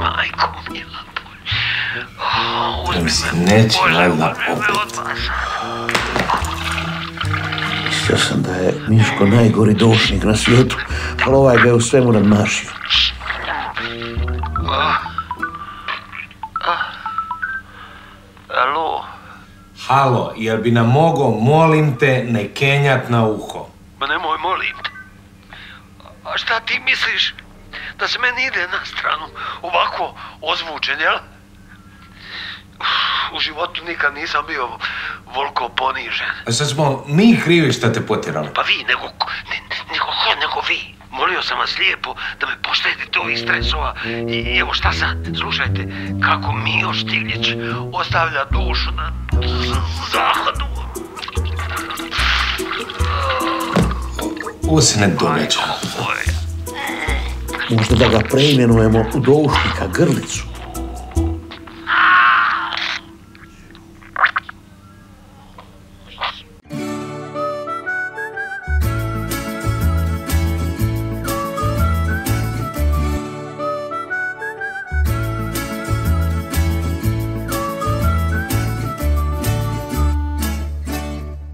majko mila. Da se neće valjda opet. Mislio sam da je Miško najgori došnik na svijetu, ali ovaj ga je u svemu nadmašio. Alo, Halo, jel bi nam mogo, molim te, ne kenjat na uho? ma nemoj molim te. A šta ti misliš? Da se meni ide na stranu ovako ozvučen, jel? U životu nikad nisam bio volko ponižen. A sad smo mi krivi šta te potjerali. Pa vi, nego, ne, nego ko, nego vi. Molio sam vas lijepo da me poštedite ovih stresova. I, evo šta sad, slušajte, kako Mio Štiglić ostavlja dušu na z- zahadu. Ovo se ne događa. Možda da ga preimenujemo u doušnika Grlicu.